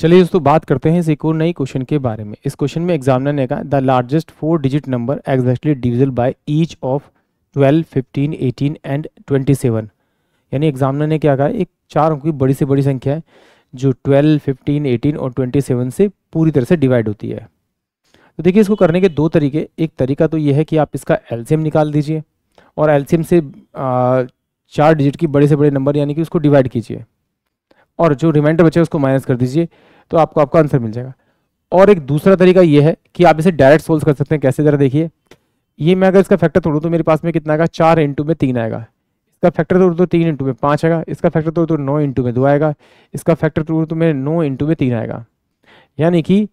चलिए दोस्तों बात करते हैं इस एक और नई क्वेश्चन के बारे में। इस क्वेश्चन में एग्जामिनर ने कहा the largest four digit number exactly divisible by each of 12, 15, 18 and 27 यानी एग्जामिनर ने क्या कहा एक चार की बड़ी से बड़ी संख्या है जो 12, 15, 18 और 27 से पूरी तरह से डिवाइड होती है। तो देखिए इसको करने के दो तरीके। एक तरीका तो ये है कि आप इसका एलसीएम निकाल दीजिए और एलसीएम से आ, चार डिजिट की बड़े से बड़े नंबर यानी कि उसको डिवाइड कीजिए। और जो रिमाइंडर बचे उसको माइनस कर दीजिए तो आपको, आपका आंसर मिल जाएगा। और एक दूसरा तरीका ये है कि आप इसे डायरेक्ट सोल्व कर सकते हैं। कैसे? ज़रा देखिए। ये मैं अगर इसका फैक्टर तोड़ूँ तो मेरे पास में कितना आएगा? चार इंटू में तीन आएगा। इसका फैक्टर तोड़ तो तीन इंटू में पाँच आएगा। इसका फैक्टर तोड़ तो नौ इंटू में दो आएगा। इसका फैक्टर तोड़ तो मेरे नौ इंटू में तीन आएगा। यानी कि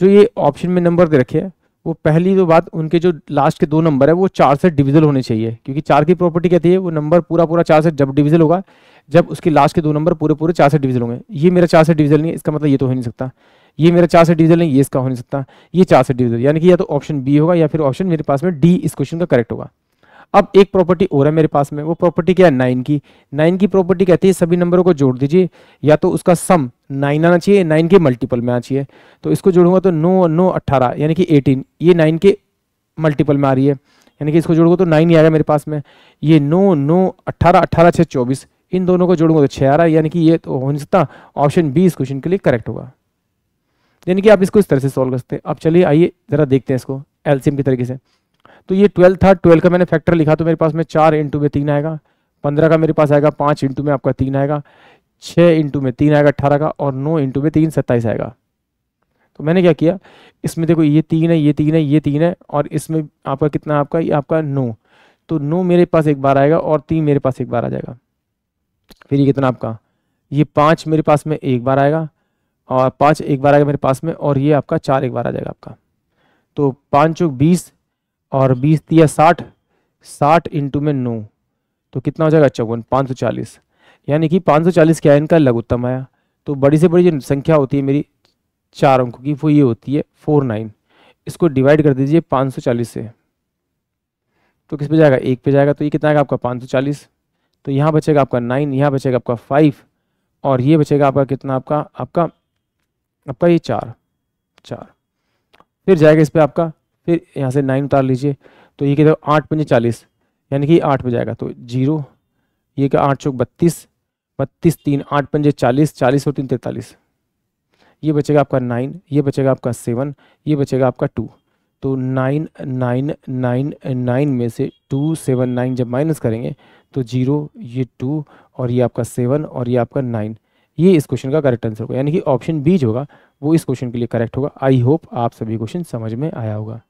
जो ये ऑप्शन में नंबर दे रखे हैं वो पहली तो बात, उनके जो लास्ट के दो नंबर है, वो चार से डिविजल होने चाहिए। क्योंकि चार की प्रॉपर्टी कहती है, वो नंबर पूरा पूरा चार से जब डिविजल होगा, जब उसके लास्ट के दो नंबर पूरे पूरे चार से डिविजल होंगे। ये मेरा चार से डिविजल नहीं है, इसका मतलब ये तो हो नहीं सकता। ये मेरा चार से डिविजल नहीं, ये इसका हो नहीं सकता। ये चार से डिविजल यानी कि या तो ऑप्शन बी होगा या फिर ऑप्शन मेरे पास में डी इस क्वेश्चन का करेक्ट होगा। अब एक प्रॉपर्टी और है मेरे पास में, वो प्रॉपर्टी क्या है? नाइन की। नाइन की प्रॉपर्टी कहती है, सभी नंबरों को जोड़ दीजिए, या तो उसका सम नाइन आना चाहिए नाइन के मल्टीपल में आना चाहिए। तो इसको जोड़ूँगा तो नौ नौ, अट्ठारह, यानी कि एटीन ये नाइन के मल्टीपल में आ रही है। यानी कि इसको जोड़ूँगा तो नाइन ही आएगा मेरे पास में। ये नौ नौ, अट्ठारह अट्ठारह छः चौबीस, इन दोनों को जोड़ूँगा तो छः आ रहा है। यानी कि ये तो हो नहीं सकता। ऑप्शन बी इस क्वेश्चन के लिए करेक्ट होगा। यानी कि आप इसको इस तरह से सॉल्व कर सकते हैं। अब चलिए आइए, ज़रा देखते हैं इसको एलसीएम की तरीके से। तो ये ट्वेल्व था ट्वेल्व का मैंने फैक्टर लिखा तो मेरे पास में चार इंटू में तीन आएगा, पंद्रह का मेरे पास आएगा, पाँच इंटू में आपका तीन आएगा छः इंटू में तीन आएगा अट्ठारह का और नौ इंटू में तीन, सत्ताईस आएगा। तो मैंने क्या किया, इसमें देखो ये तीन है, ये तीन है, ये तीन है और इसमें आपका कितना आपका, ये आपका नौ। तो नौ मेरे पास एक बार आएगा और तीन मेरे पास एक बार आ जाएगा। फिर ये कितना आपका, ये पाँच मेरे पास में एक बार आएगा और पाँच एक बार आएगा मेरे पास में और ये आपका चार एक बार आ जाएगा आपका। तो पाँच चौक बीस और बीस दिया साठ साठ इंटू में नौ तो कितना हो जाएगा चौवन, पाँच सौ चालीस। यानी कि पाँच सौ चालीस क्या है इनका? लघुत्तम आया। तो बड़ी से बड़ी जो संख्या होती है मेरी, चार अंकों की, वो ये होती है फोर नाइन। इसको डिवाइड कर दीजिए पाँच सौ चालीस से। तो किस पे जाएगा? एक पे जाएगा। तो ये कितना आएगा आपका? पाँच सौ चालीस। तो यहाँ बचेगा आपका नाइन, यहाँ बचेगा आपका फाइव, और ये बचेगा आपका कितना? आपका आपका आपका ये चार चार। फिर जाएगा इस पर आपका फिर यहाँ से नाइन उतार लीजिए तो ये कहते आठ पंजे चालीस, यानी कि आठ पे जाएगा तो ज़ीरो ये क्या आठ चौक बत्तीस बत्तीस तीन, आठ पंजे चालीस चालीस और तीन तैंतालीस। ये बचेगा आपका नाइन ये बचेगा आपका सेवन ये बचेगा आपका टू तो नाइन नाइन नाइन नाइन में से टू सेवन नाइन जब माइनस करेंगे तो ज़ीरो ये टू और ये आपका सेवन और ये आपका नाइन ये इस क्वेश्चन का करेक्ट आंसर होगा, यानी कि ऑप्शन बी जो होगा, वो इस क्वेश्चन के लिए करेक्ट होगा। आई होप आप सभी क्वेश्चन समझ में आया होगा।